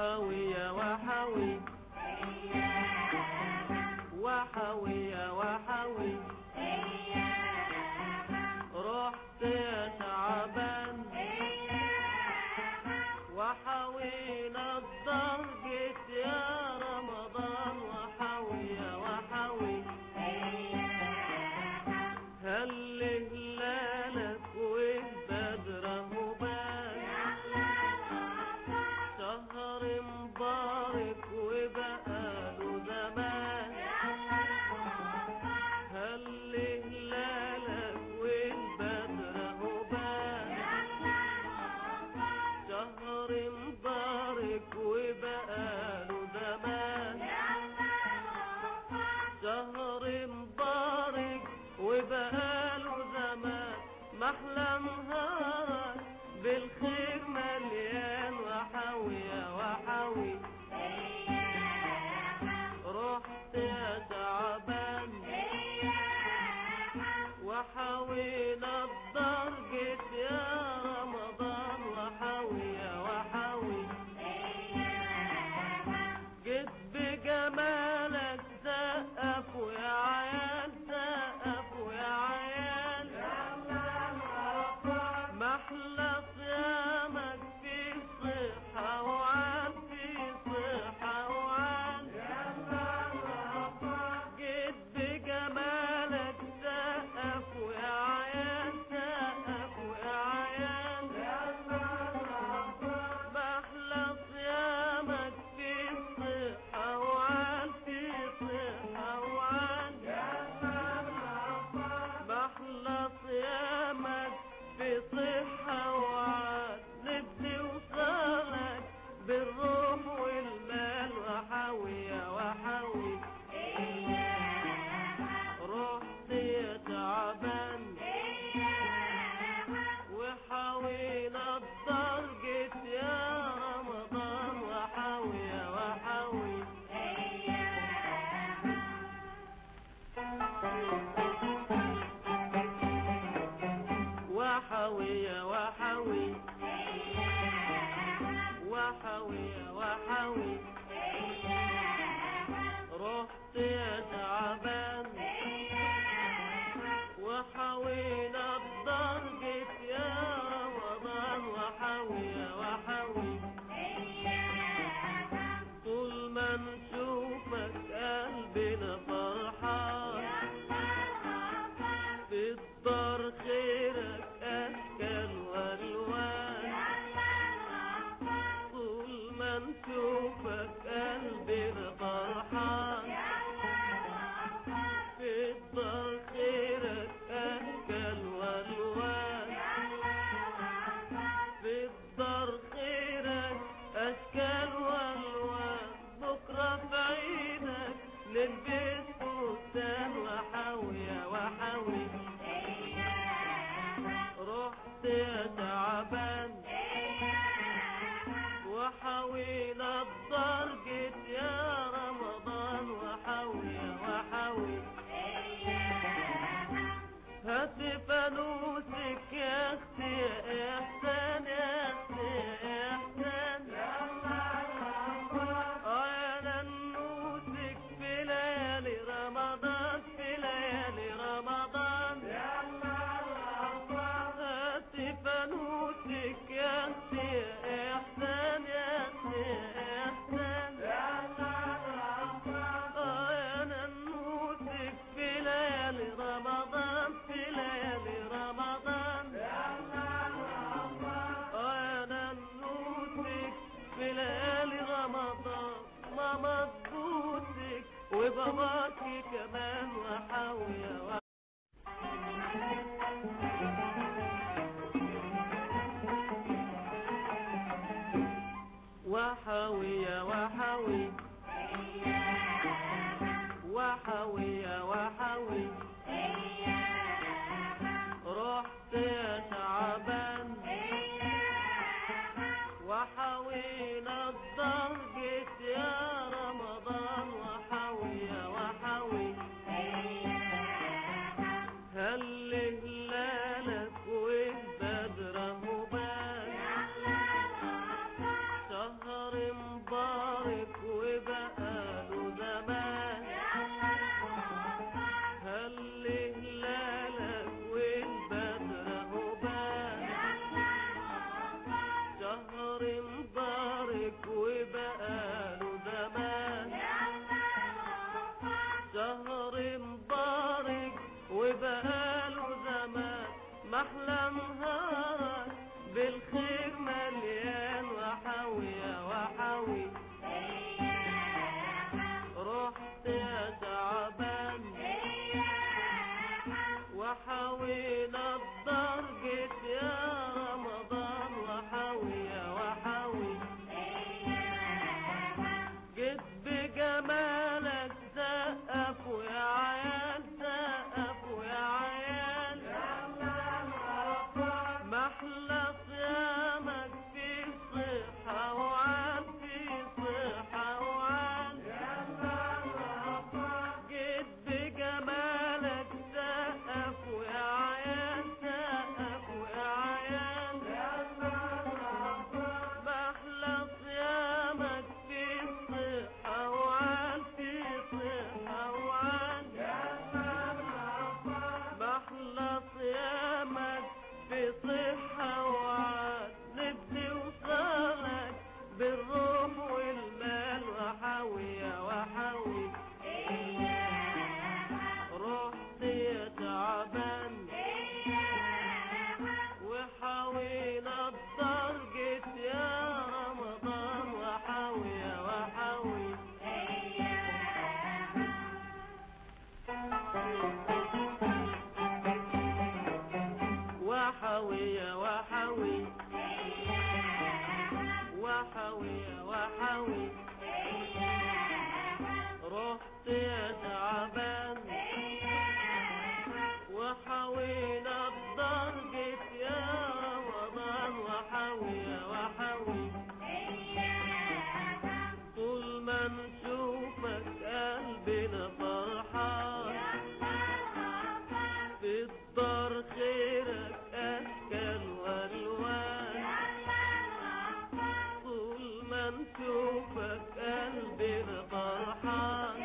وحوي يا وحوي. وحوي يا وحوي. رحت يا تعبان وحوين جيت يا رمضان. وحوي يا وحوي. هل هلالة محلمها بالخير مليان وحاوية وحاوي. رحت يا تعبان وحاوي نضر جيت يا وحوي وحوي. وحوي وحوي. رحت يا تعبان. وحوينا كنت تعبان. وحاول الضرج يا رمضان وحاوي وحاول هات فلوسك يا أختي وباباكي كمان وحاوية و... وحاوية. وحاوية وحاوية. وحاوية وحاوي طول ما نشوفك قلبنا فرحان